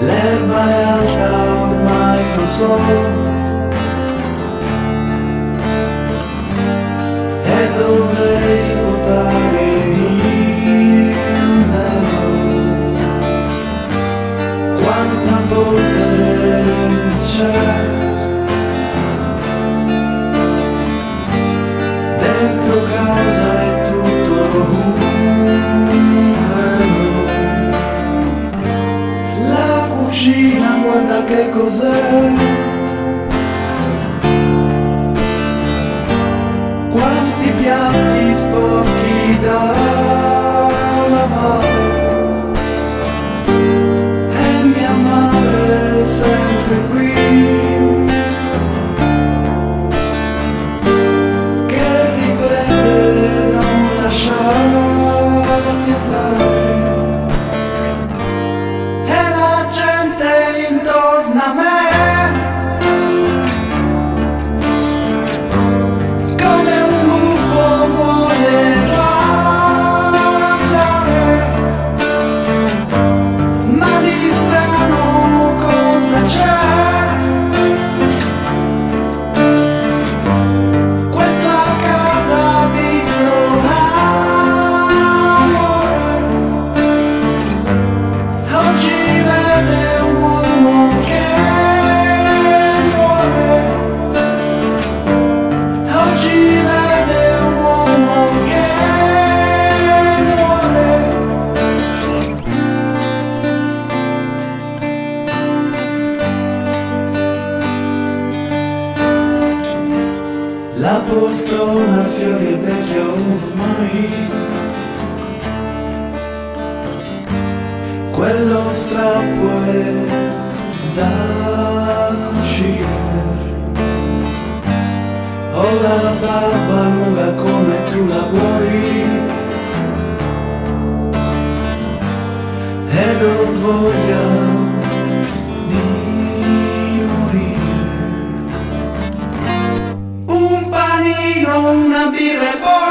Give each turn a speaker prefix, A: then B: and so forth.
A: l'erba è alta ormai lo so cos'è La poltrona fiori belli ormai Quello strappo è da cucire. Ho la barba lunga come tu la vuoi be reborn.